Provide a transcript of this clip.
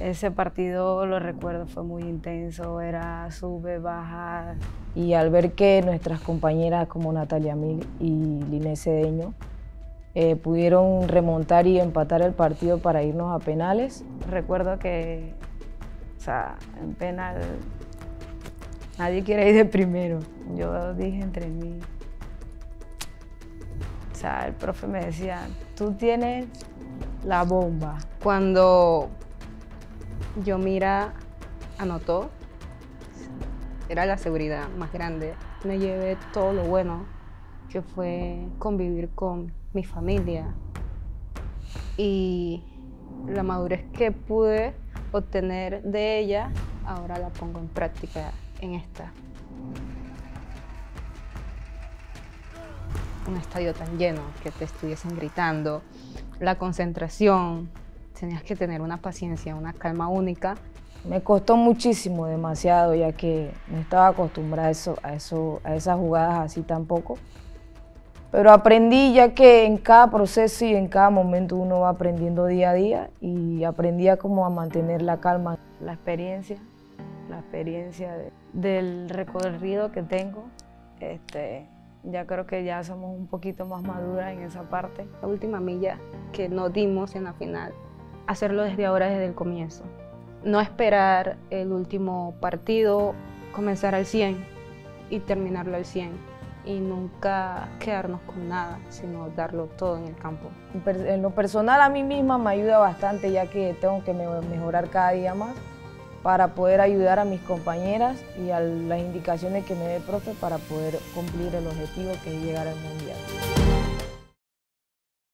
Ese partido, lo recuerdo, fue muy intenso, era sube, baja. Y al ver que nuestras compañeras como Natalia Mil y Liné Cedeño eh, pudieron remontar y empatar el partido para irnos a penales. Recuerdo que, o sea, en penal nadie quiere ir de primero. Yo dije entre mí. O sea, el profe me decía, tú tienes la bomba. Cuando yo mira anotó, era la seguridad más grande. Me llevé todo lo bueno, que fue convivir con mi familia y la madurez que pude obtener de ella, ahora la pongo en práctica en esta. Un estadio tan lleno, que te estuviesen gritando, la concentración, tenías que tener una paciencia, una calma única. Me costó muchísimo, demasiado, ya que no estaba acostumbrada a, eso, a, eso, a esas jugadas así tampoco. Pero aprendí ya que en cada proceso y en cada momento uno va aprendiendo día a día y aprendí a como a mantener la calma. La experiencia, la experiencia del recorrido que tengo, este, ya creo que ya somos un poquito más maduras en esa parte. La última milla que no dimos en la final hacerlo desde ahora, desde el comienzo. No esperar el último partido, comenzar al 100 y terminarlo al 100 y nunca quedarnos con nada, sino darlo todo en el campo. En lo personal a mí misma me ayuda bastante ya que tengo que mejorar cada día más para poder ayudar a mis compañeras y a las indicaciones que me dé el profe para poder cumplir el objetivo que es llegar al Mundial.